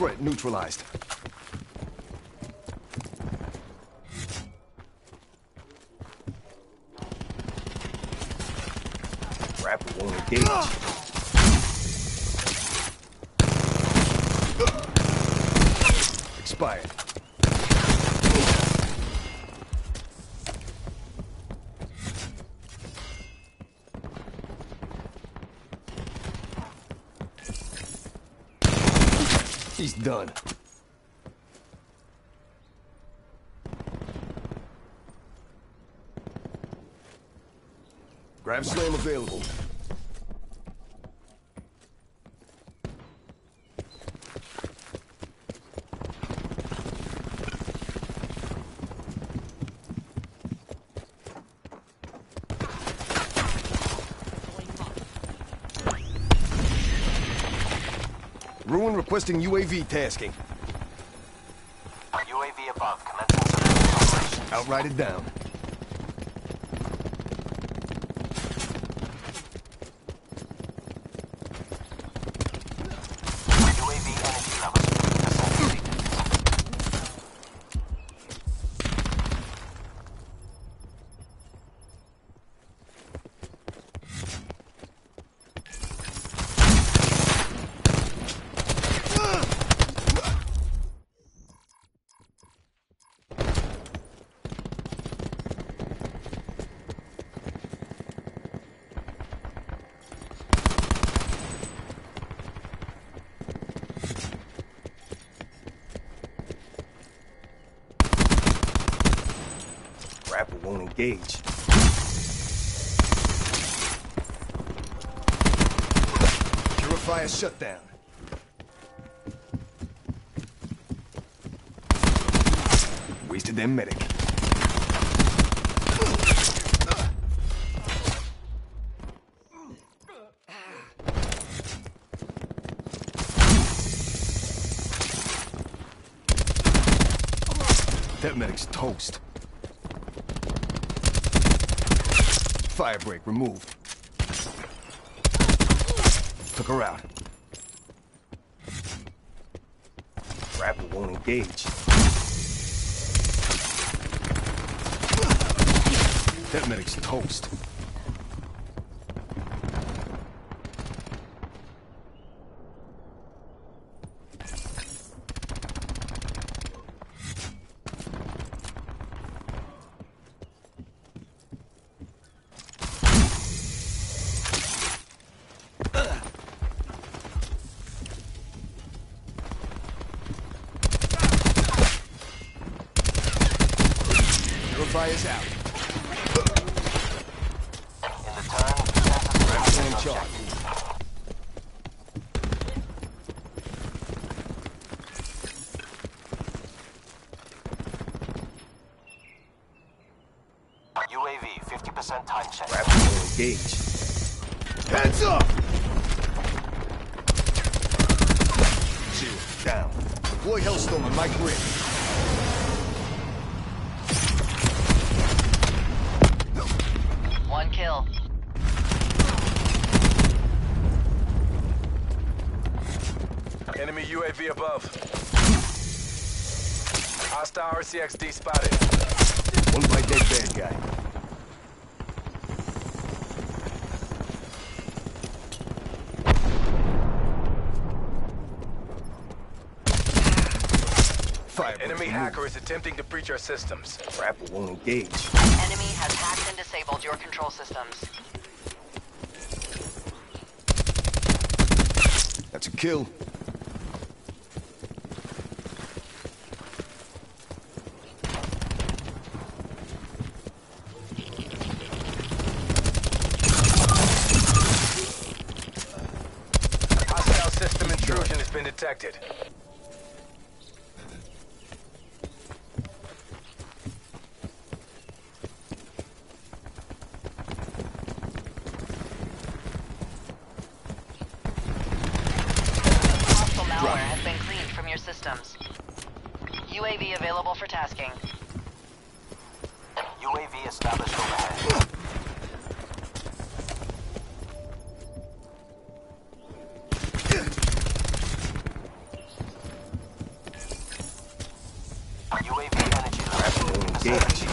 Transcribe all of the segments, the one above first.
Threat neutralized. Expired. He's done. Grav slam available. Requesting UAV tasking. UAV above. Commencing surveillance operation. Outright it down. UAV energy levels 50%. Rapper won't engage. Purifier shutdown. Wasted their medic. That medic's toast. Firebreak removed. Took her out. Rapper won't engage. That medic's toast. Purifier's out. In the turn, defensive Slam charge. UAV 50% time check. Rapper won't engage. Hands up! Shield down. Deploy Hellstorm on my grid. Enemy UAV above. Hostile RCXD spotted. One by dead bad guy. Fire Enemy removed. hacker is attempting to breach our systems. Rapper won't engage. Enemy has hacked and disabled your control systems. That's a kill. Your systems. UAV available for tasking. UAV established overhead. gate.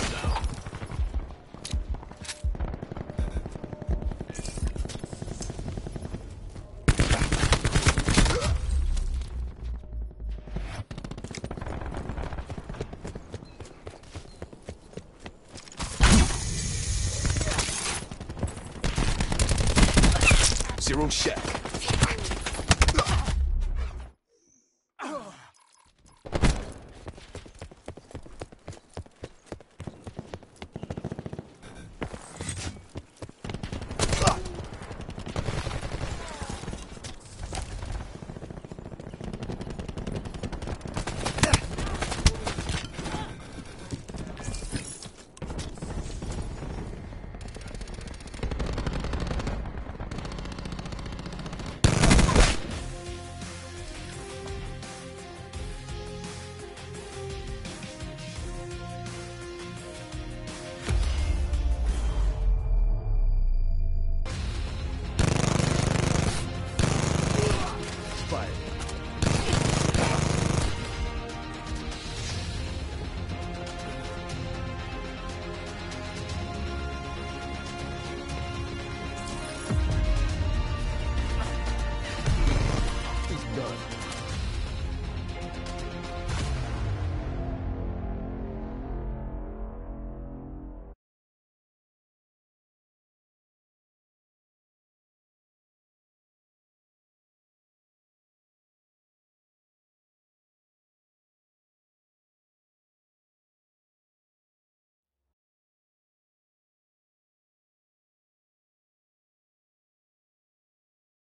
Zero check.